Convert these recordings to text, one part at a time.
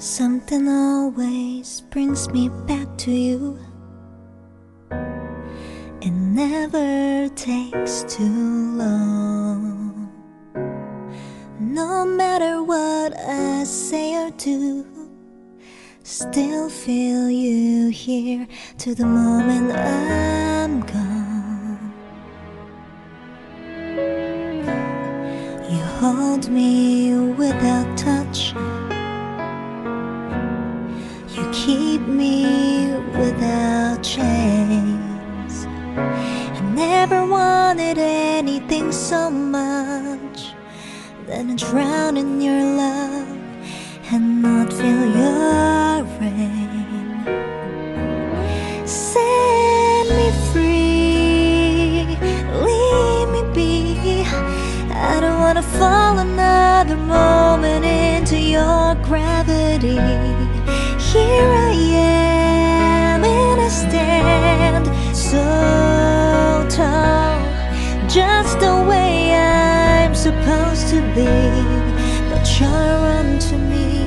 Something always brings me back to you. It never takes too long. No matter what I say or do, still feel you here to the moment I'm gone. You hold me without keep me without chains. I never wanted anything so much than to drown in your love and not feel your rain. Set me free, leave me be. I don't wanna fall another moment into your gravity. Here I am, and I stand so tall, just the way I'm supposed to be. But you're onto me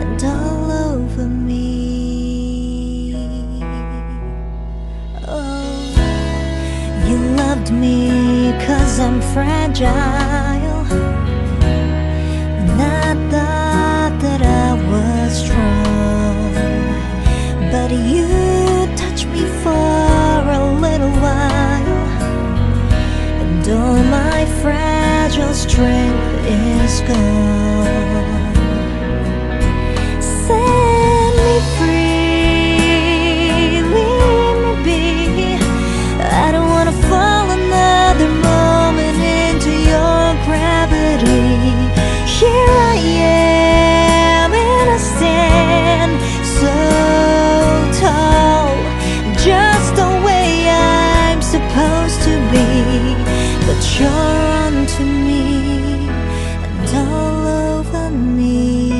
and all over me. Oh, you loved me cause I'm fragile. For a little while. And all my fragile strength is gone. You're me and all over me.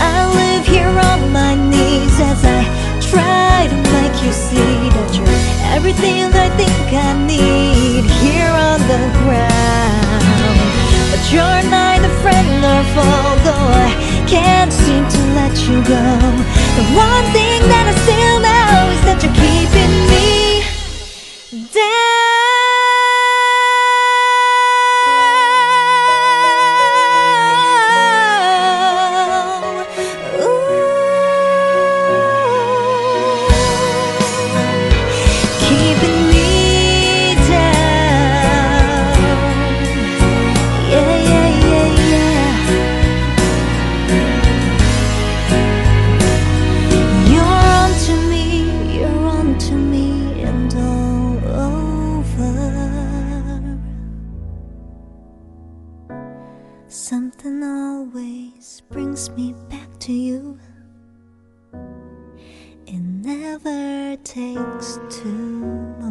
I live here on my knees as I try to make you see that you're everything I think I need here on the ground. But you're neither Something always brings me back to you. It never takes too long.